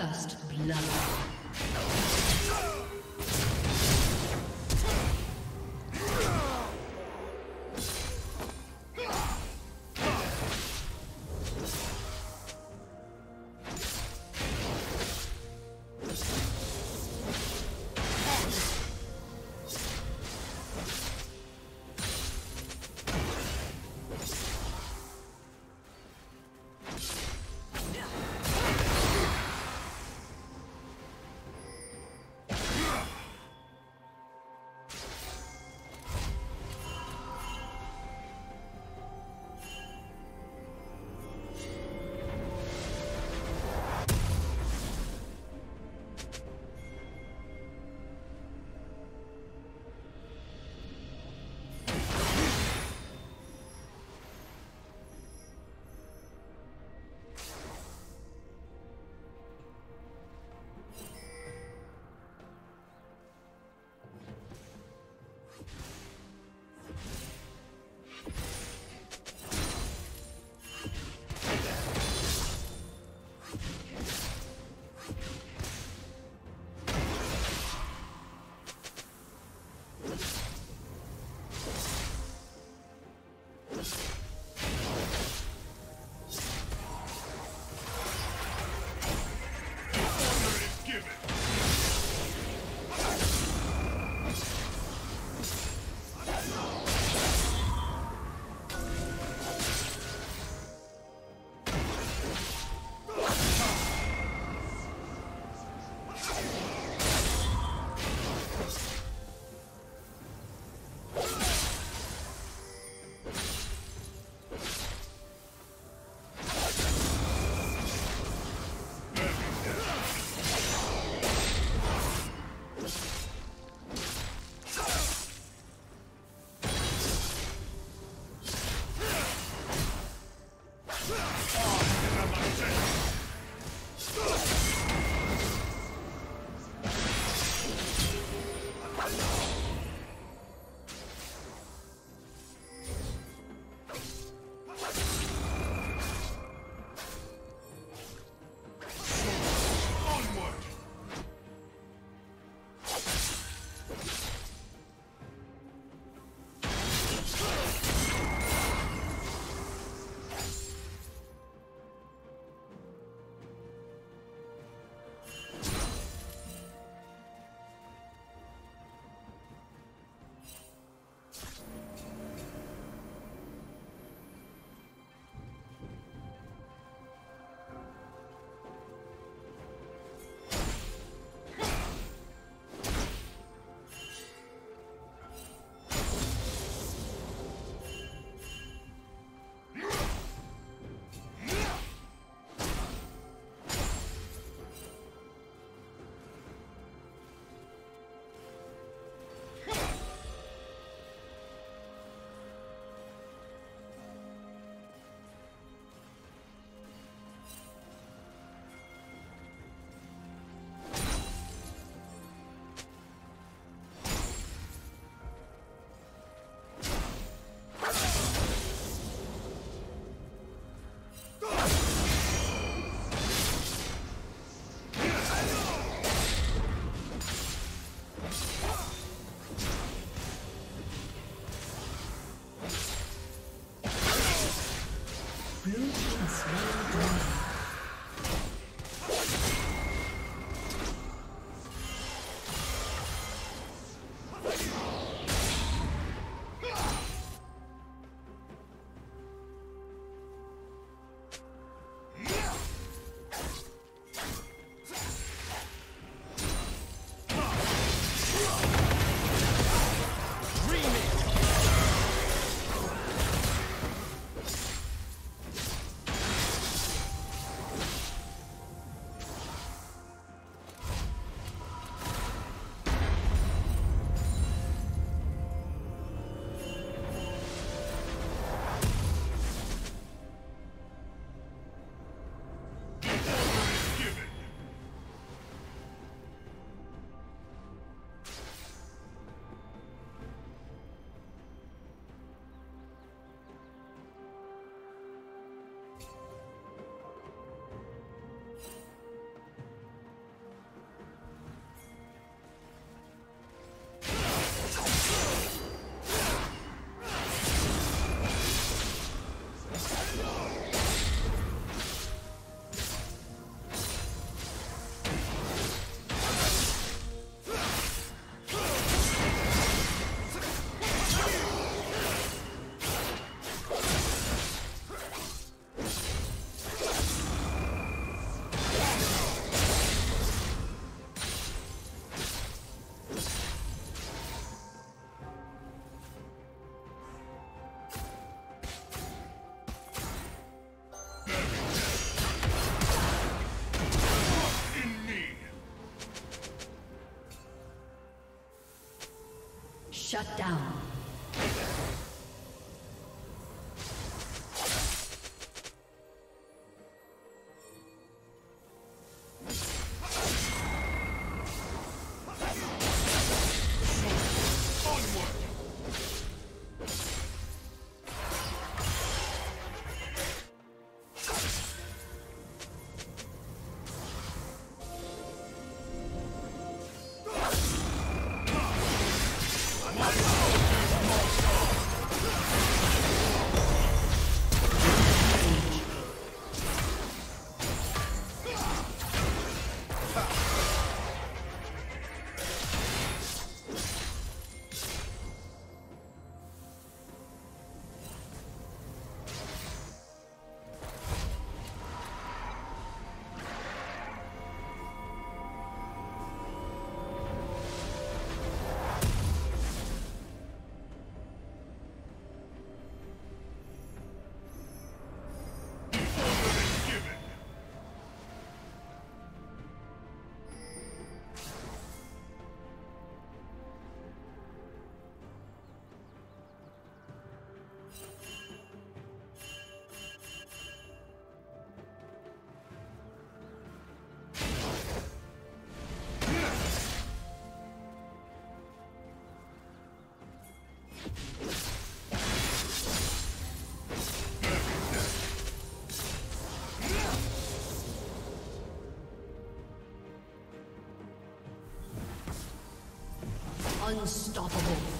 First blood. Shut down. Unstoppable.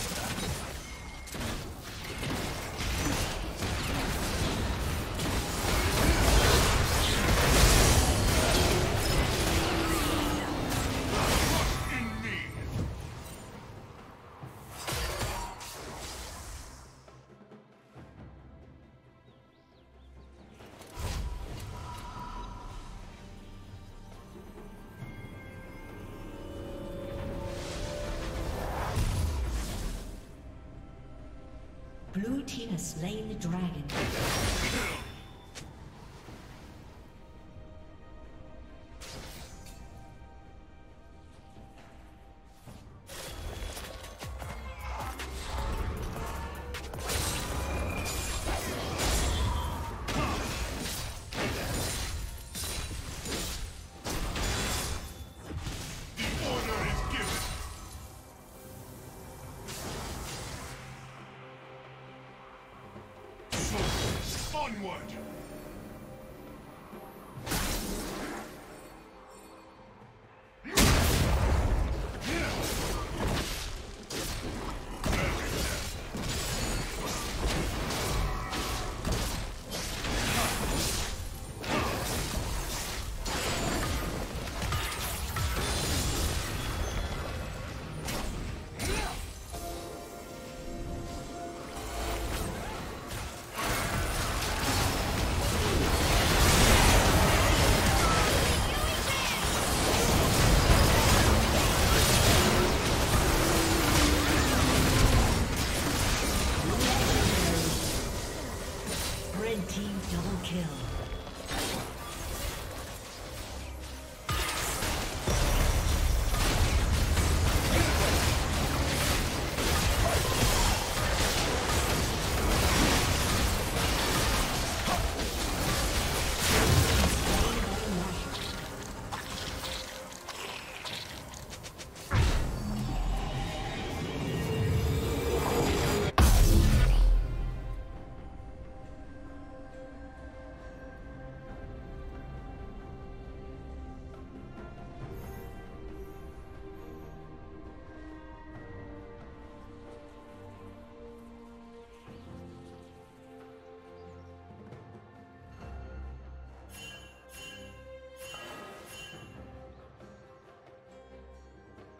slain the dragon. Onward!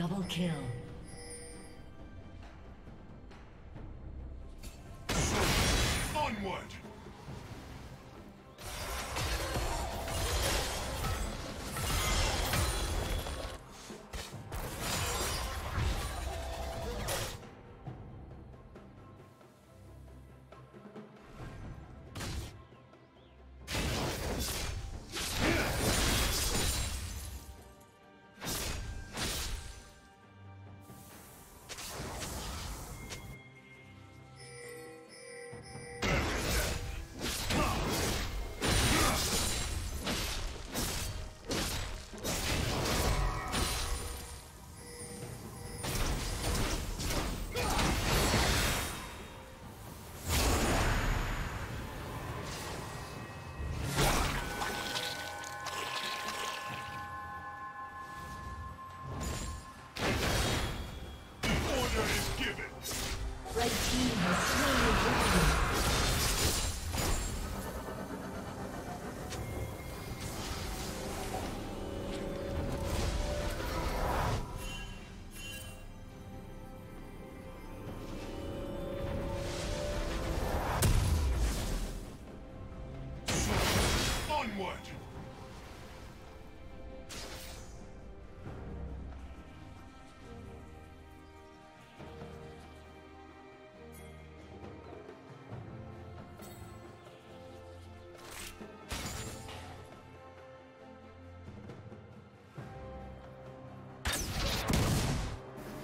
Double kill.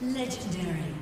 Legendary.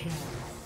kill.